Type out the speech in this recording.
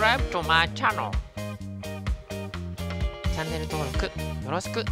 subscribe to my channel. チャンネル登録よろしく